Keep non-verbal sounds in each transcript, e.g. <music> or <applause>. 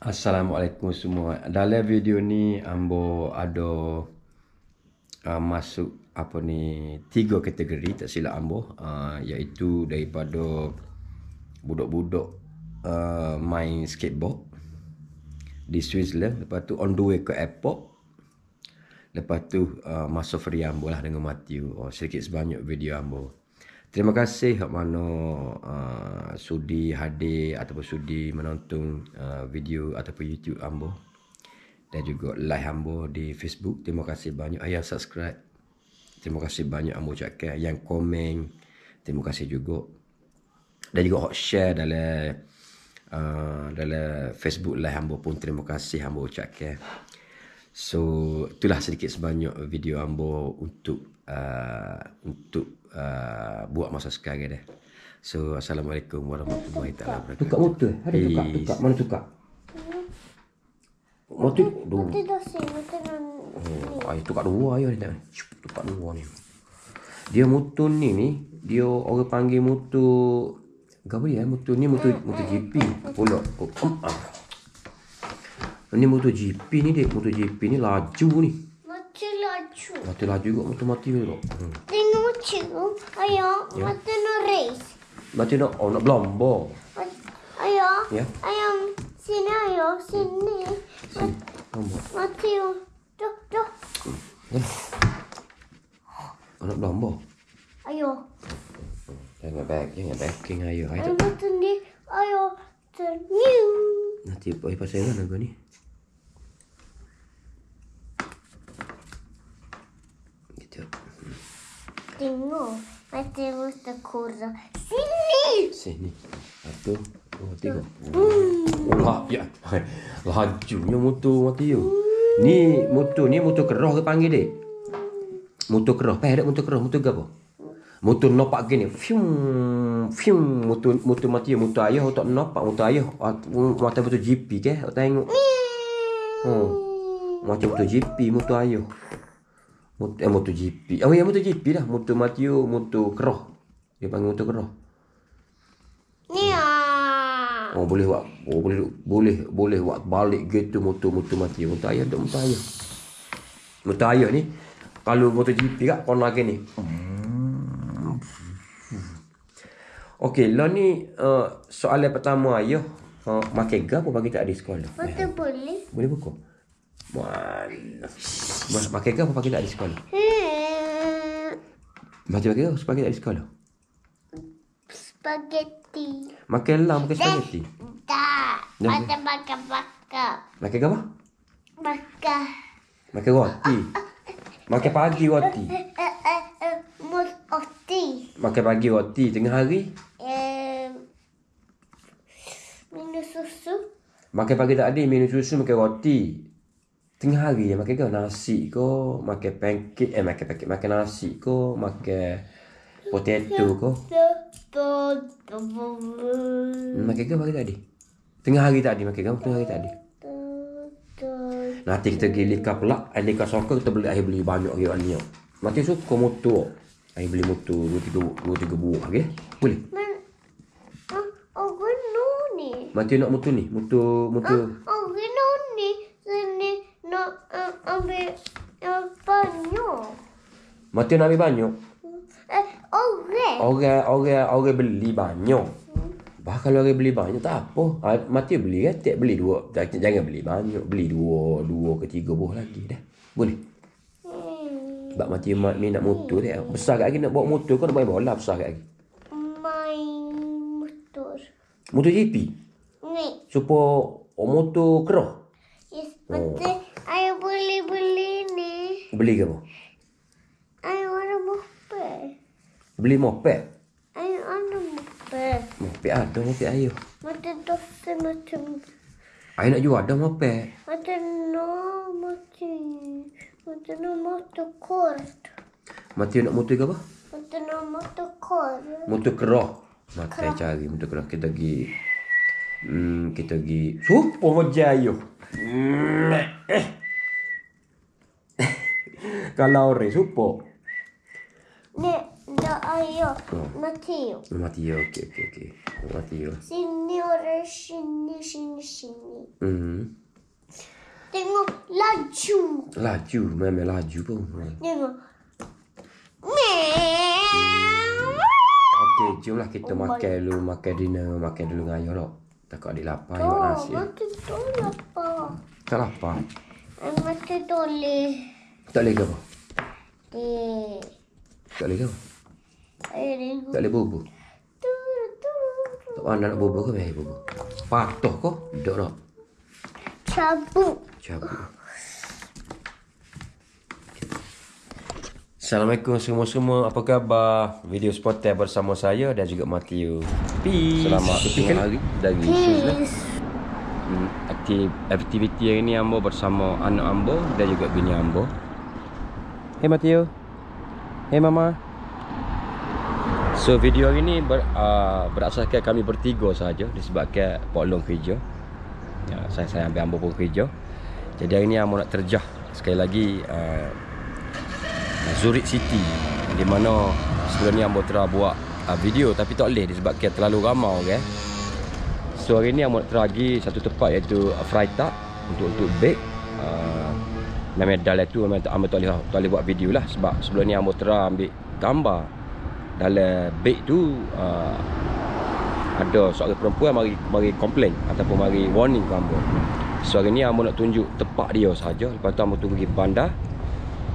Assalamualaikum semua. Dalam video ni ambo ada uh, masuk apa ni tiga kategori tak silap ambo uh, iaitu daripada budak-budak uh, main skateboard di Switzerland lepas tu on the way ke airport lepas tu uh, masuk free ambo lah dengan Matthew oh, sedikit sebanyak video ambo Terima kasih mana uh, sudi hadir ataupun sudi menonton uh, video ataupun YouTube ambo dan juga like ambo di Facebook. Terima kasih banyak yang subscribe. Terima kasih banyak ambo cakap yang komen. Terima kasih juga. Dan juga share dalam uh, dalam Facebook live ambo pun terima kasih ambo cakap. So itulah sedikit sebanyak video ambo untuk uh, untuk uh, buat masa sekarang dah. So assalamualaikum warahmatullahi taala wabarakatuh. Tukar motor. Ada tukar, tukar. Mana tukar? Motor dua. Motor dah motor dah Oh, ayo tukar dua ayo ni. Tukar dua ni. Dia motor ni ni, dia orang panggil motor apa dia? Motor ni motor motor GP pula. Oh, um, ah. Ni motor GP ni dek, motor GP ni laju ni. Motor laju. Mati laju juga motor mati tu. Hmm. Tengok cikgu, ayah, motor no race. Mati nak oh nak belombo. Ayah, Ya. ayah, sini ayah, sini. Sini. Belombo. Mati, tuh, tuh. Oh, nak belombo. Ayah, Jangan back, jangan backing ayo. Ayo ayah motor ni, ayah, terniu. Nanti apa pasal mana kau ni? Gitu. Tengok, mati motor kurang. Sini. Sini. Satu, dua, tiga. Oh, lah, ya. Lajunya motor mati you. Ni motor ni motor kerah ke panggil dek? Motor kerah. Peh ada motor kerah, motor apa? Motor nopak gini. Fium, fium motor motor mati you. motor ayah tak nopak motor ayah. ah, Mata motor GP ke? Tengok. Hmm. Macam motor GP motor ayah. Motor, eh, motor GP. Oh ya motor GP dah. Motor mati you, motor kerah. Dia panggil motor kerah. Ni ah. Oh boleh buat oh, boleh boleh boleh buat balik gitu motor-motor mati. Motor ayah tak motor ayah. Motor ayah ni kalau motor GP kat kau lagi ni. Okey, lah ni uh, soalan pertama ayah. Uh, makan apa bagi tak ada sekolah? Motor boleh. Boleh buka? Mana? Makan gap apa bagi tak ada sekolah? Hmm. Baca makan gap sebagi tak ada sekolah? Spaghetti. Makan lah, makan spaghetti. Tak. Ada bakar-bakar. Makan gap apa? Bakar. Makan roti. Makan pagi roti. Mus oti. Makan pagi roti tengah hari. Minum susu. Makan pagi tak ada minum susu makan roti. Tengah hari makan ke nasi ke, makan pancake eh makan pancake makan nasi ke, makan potato. Hmm, Makan ke pagi tak ada? Tengah hari tak ada makan ke, tengah hari tak ada. Nanti kita pergi lika pula, air lika soccer kita beli air beli banyak hari ni. Nanti suka motor. Air beli motor dua tiga dua tiga buah okey? Boleh. Man, ah, oh, ni. Mati nak motor ni, motor motor Oh, geno ni. Sini nak ambil yang banyak. Mati nak ambil banyak. Eh, orang. Orang orang orang beli banyak. Bah kalau orang beli banyak tak apa. Ha, mati beli retek beli dua. Jangan jangan beli banyak, beli dua, dua ke tiga buah lagi dah. Boleh. Hmm. Sebab mati mak ni nak motor dia. Besar kat lagi nak bawa motor kau nak main bola besar kat lagi. Main motor. Motor GP. Ni. Supaya oh, motor kerah. Yes, betul. Beli ni. Beli ke apa? Ayo ada moped. Beli moped. Ayo ada moped. Moped ada moped ayo. Macam dosa macam Ayo nak jual ada moped. macam no macam macam no motor kor. Mati nak motor ke apa? Macam no motor kor. Motor kerah. Mati cari motor kerah kita pergi Hmm, kita pergi Supo Jaya. Hmm. Eh. Kalau orang supo. Ni dah ayo. Mati ya. Okey okey okey. Mati ya. Sini sini sini. Hmm. Tengok laju. Laju, memang laju pun. Tengok. Meow. Okey, jomlah kita makan dulu, makan dinner, makan dulu dengan ayah tak. Takut adik lapar, ayah Oh, nasi. mati toleh apa? Tak lapar. Mati toleh. Tak boleh ke apa? Eh. Tak boleh ke apa? Tak boleh bubur. Tu. Tak mana nak bubur ke biar bubur? Patuh kau? Tak nak. Cabut. Cabut. Assalamualaikum semua-semua. Apa khabar? Video spotter bersama saya dan juga Matthew. Peace. Selamat bertemu hari dari. Peace. Hmm, aktif, aktiviti hari ni Ambo bersama anak Ambo dan juga bini Ambo. Hey Matthew. Hey Mama. So video hari ni ber, uh, berasaskan kami bertiga saja disebabkan Pak Long kerja. Ya, saya saya ambil Ambo pun kerja. Jadi hari ni Ambo nak terjah sekali lagi uh, Zurich City di mana sebelum ni Ambo telah buat uh, video tapi tak boleh disebabkan terlalu ramai orang. Okay? So hari ni Ambo nak teragi satu tempat iaitu Freitag untuk untuk bake. Uh, nama dalam tu memang tak boleh tak boleh buat video lah sebab sebelum ni Ambo telah ambil gambar dalam bake tu uh, ada seorang perempuan mari mari komplain ataupun mari warning ke Ambo. So hari ni Ambo nak tunjuk tempat dia saja. Lepas tu Ambo tunggu pergi bandar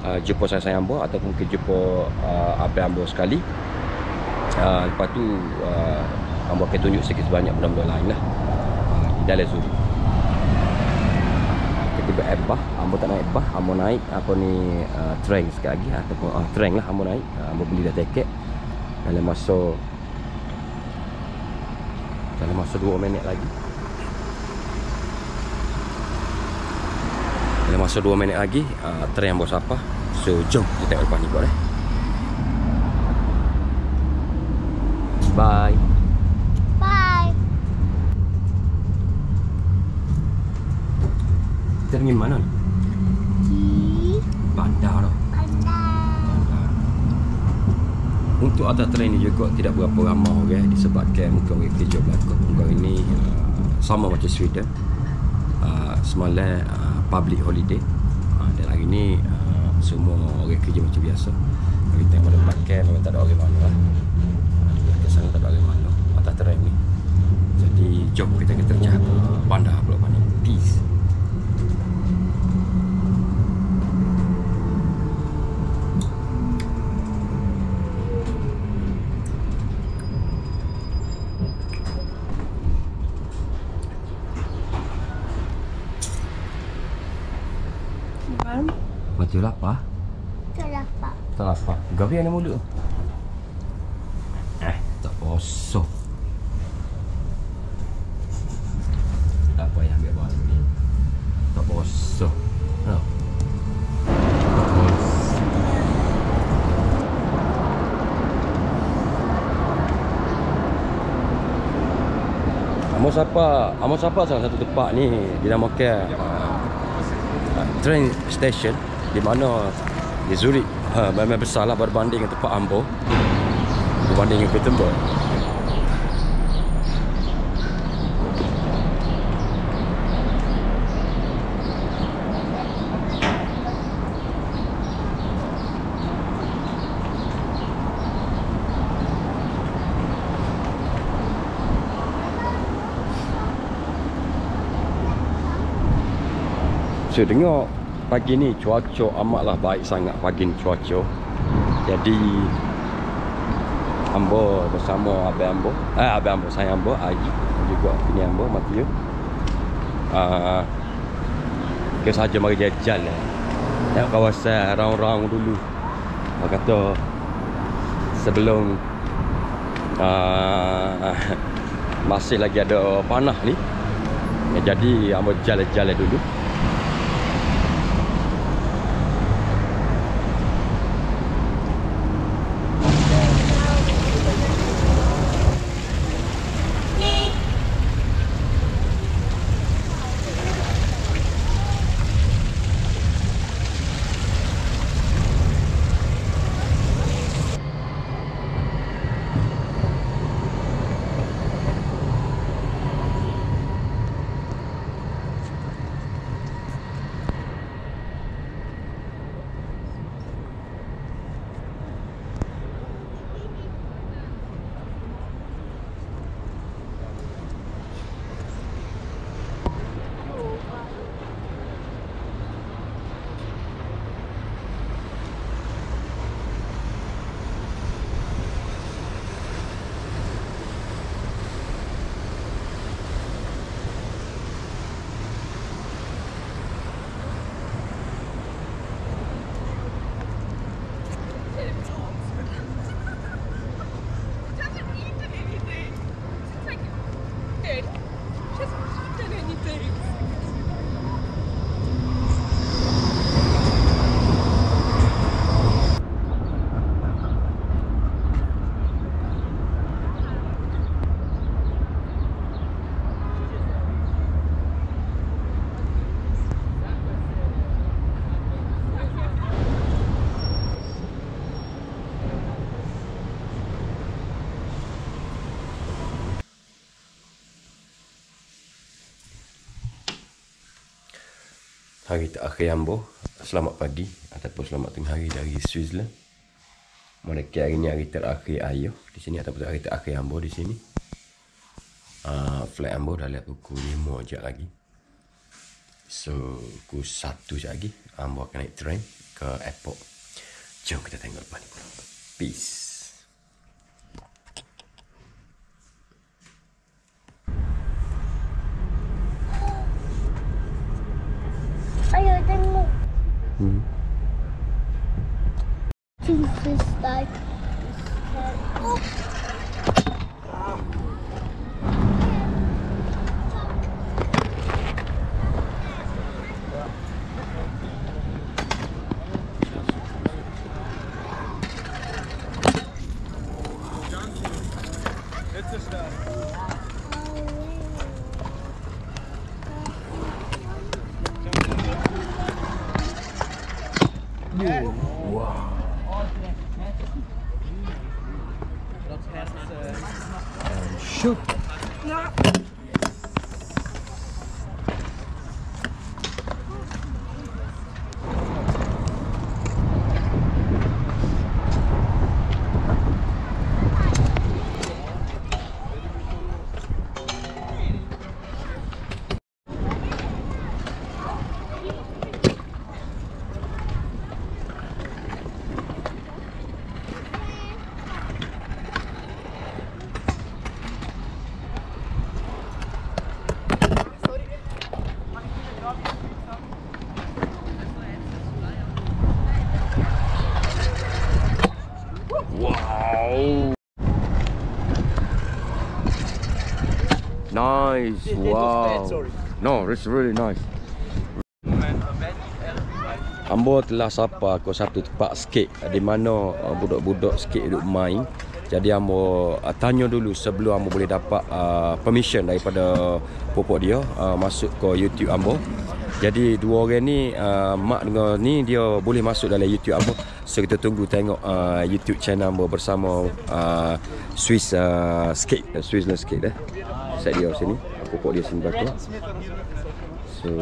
uh, jumpa saya sayang Ambo ataupun mungkin jumpa uh, abang Ambo sekali. Uh, lepas tu uh, Ambo akan tunjuk sikit sebanyak benda-benda lain lah uh, dalam Zuri. Kita berebah, Ambo tak naik bah, Ambo naik apa ni uh, train sekali lagi ataupun uh, train lah Ambo naik. Uh, Ambo beli dah tiket dalam masa dalam masa 2 minit lagi. Dalam masa 2 minit lagi uh, train Ambo sapa. So jom kita tengok lepas ni eh. Bye. Bye. Kita pergi mana? Di Bandar bandar. Untuk atas train ni juga tidak berapa ramai orang okay? disebabkan muka orang kerja belakang. Muka ini uh, sama macam Sweden. Uh, semalam uh, public holiday. Uh, dan hari ni uh, semua orang kerja macam biasa. Kita tengok pada belakang memang tak ada orang mana lah. Uh, di belakang sana tak ada orang mana atas train ni. Jadi jom kita kita terjah bandar pula ni. Peace. Mati lapar. Tak dapat. Tak lapar. Gawi ada mulut. Eh, tak kosong. Tak apa yang ambil bawah ni. Tak kosong. No. Tak kosong. Amo siapa? Amo siapa salah satu tempat ni dinamakan uh, uh, train station di mana? Di Zurich. Ha, memang besar lah berbanding dengan tempat Ambo berbanding dengan Gothenburg Saya dengar pagi ni cuaca amatlah baik sangat pagi ni cuaca. Jadi Ambo bersama abang Ambo, eh abang Ambo saya Ambo Aji juga bini Ambo Matthew. Uh, ke saja mari jajan lah. Tengok kawasan round-round dulu. Orang kata sebelum uh, <laughs> masih lagi ada panah ni. Ya, jadi Ambo jalan-jalan dulu. Hari terakhir Ambo. Selamat pagi ataupun selamat tengah hari dari Switzerland. Mereka hari ni hari terakhir Ayo di sini ataupun hari terakhir Ambo di sini. Uh, flight Ambo dah lihat pukul 5 je lagi. So, pukul 1 je lagi Ambo akan naik train ke airport. Jom kita tengok depan ni. Peace. It's a stuff. Uh, wow. And shoot. No. Nice. Wow. No, it's really nice. Ambo telah sapa ke satu tempat skate di mana uh, budak-budak skate duduk main. Jadi ambo uh, tanya dulu sebelum ambo boleh dapat uh, permission daripada popok dia uh, masuk ke YouTube ambo. Jadi dua orang ni uh, mak dengan ni dia boleh masuk dalam YouTube ambo. So kita tunggu tengok uh, YouTube channel ambo bersama uh, Swiss uh, skate, uh, Switzerland skate eh. Set dia sini, popok dia sini belakang. So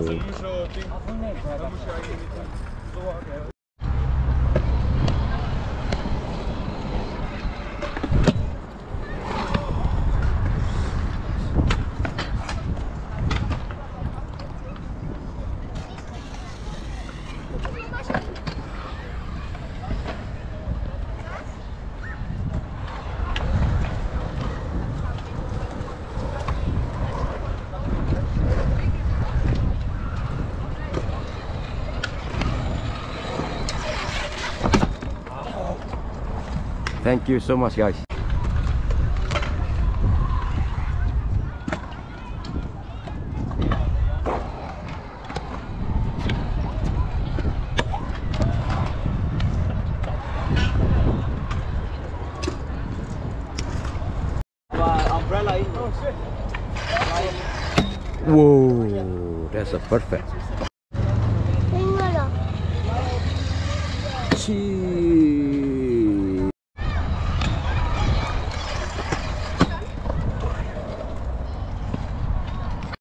Thank you so much, guys. Whoa, that's a perfect.